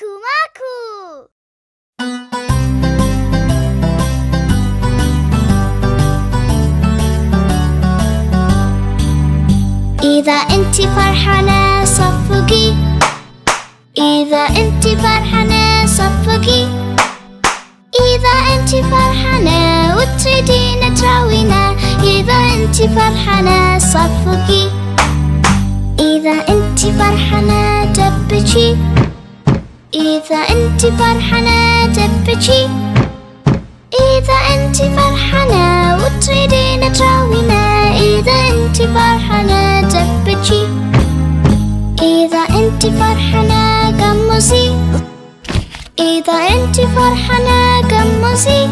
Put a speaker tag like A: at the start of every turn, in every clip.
A: ماكو ماكو إذا أنت فرحانة صفقي إذا أنت فرحانة صفقي إذا أنت فرحانة وتريدين تراوينا إذا أنت فرحانة صفقي إذا أنت فرحانة تبكي إذا أنت فرحانة تبكي. إذا أنت فرحانة وتريدين تراوينا. إذا أنت فرحانة تبكي. إذا أنت فرحانة قمصي. إذا أنت فرحانة قمصي.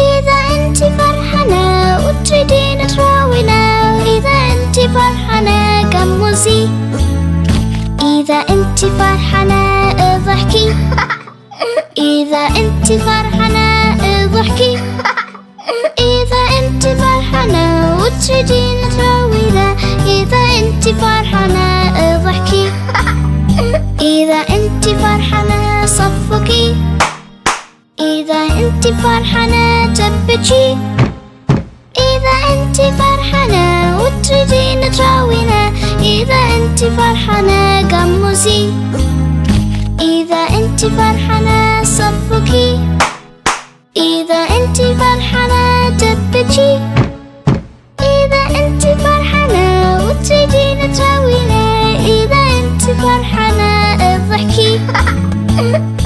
A: إذا أنت فرحانة وتريدين تراوينا. إذا أنت فرحانة قمصي. إذا أنت فرحانة اضحكي إذا أنت فرحانة اضحكي. إذا أنت فرحانة وتريدين تراوينا إذا أنت فرحانة اضحكي. إذا أنت فرحانة صفقي. إذا أنت فرحانة تبكي إذا أنت فرحانة وتريدين تراوينا إذا أنت فرحانة قمصي فرحنا صفكي إذا أنت فرحانة تبكي إذا أنت فرحانة وتجينا تراوينا إذا أنت فرحانة اضحكي